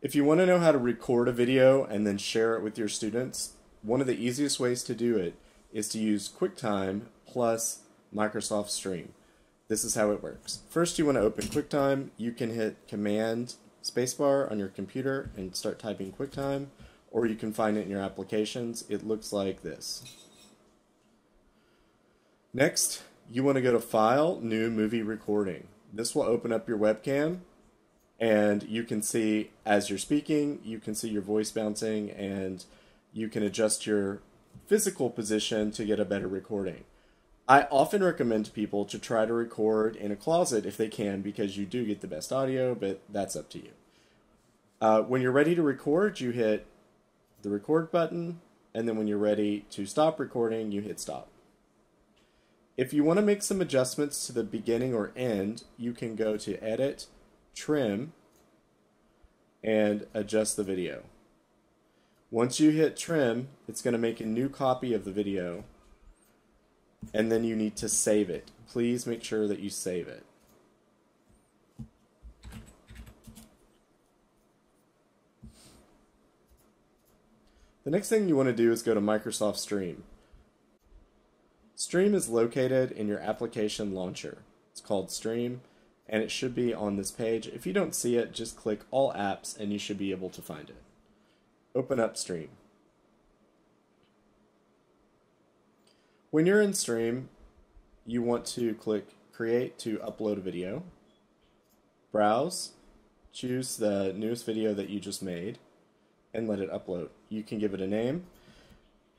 If you want to know how to record a video and then share it with your students, one of the easiest ways to do it is to use QuickTime plus Microsoft Stream. This is how it works. First you want to open QuickTime. You can hit Command spacebar on your computer and start typing QuickTime, or you can find it in your applications. It looks like this. Next, you want to go to File, New Movie Recording. This will open up your webcam and you can see as you're speaking, you can see your voice bouncing and you can adjust your physical position to get a better recording. I often recommend people to try to record in a closet if they can because you do get the best audio, but that's up to you. Uh, when you're ready to record, you hit the record button, and then when you're ready to stop recording, you hit stop. If you want to make some adjustments to the beginning or end, you can go to Edit, Trim, and adjust the video. Once you hit Trim, it's going to make a new copy of the video, and then you need to save it. Please make sure that you save it. The next thing you want to do is go to Microsoft Stream. Stream is located in your application launcher. It's called Stream and it should be on this page. If you don't see it, just click All Apps and you should be able to find it. Open up Stream. When you're in Stream, you want to click Create to upload a video, browse, choose the newest video that you just made, and let it upload. You can give it a name.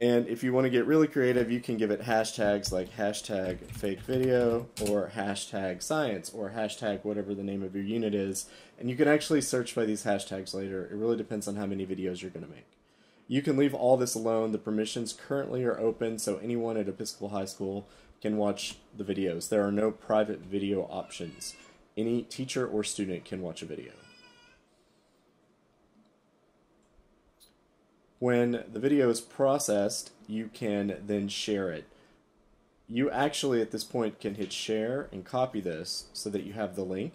And if you want to get really creative, you can give it hashtags like hashtag fake video or hashtag science or hashtag whatever the name of your unit is. And you can actually search by these hashtags later. It really depends on how many videos you're going to make. You can leave all this alone. The permissions currently are open, so anyone at Episcopal High School can watch the videos. There are no private video options. Any teacher or student can watch a video. When the video is processed, you can then share it. You actually, at this point, can hit share and copy this so that you have the link.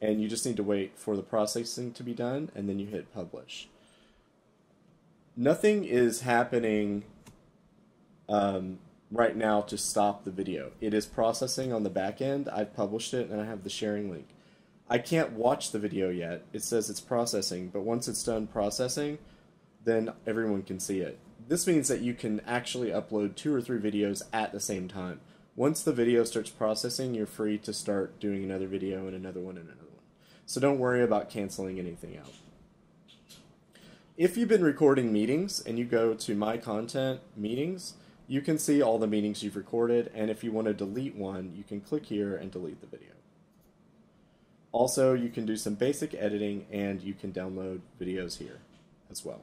And you just need to wait for the processing to be done, and then you hit publish. Nothing is happening um, right now to stop the video. It is processing on the back end. I've published it, and I have the sharing link. I can't watch the video yet. It says it's processing, but once it's done processing, then everyone can see it. This means that you can actually upload two or three videos at the same time. Once the video starts processing, you're free to start doing another video and another one and another one. So don't worry about canceling anything out. If you've been recording meetings and you go to My Content Meetings, you can see all the meetings you've recorded, and if you want to delete one, you can click here and delete the video. Also, you can do some basic editing and you can download videos here as well.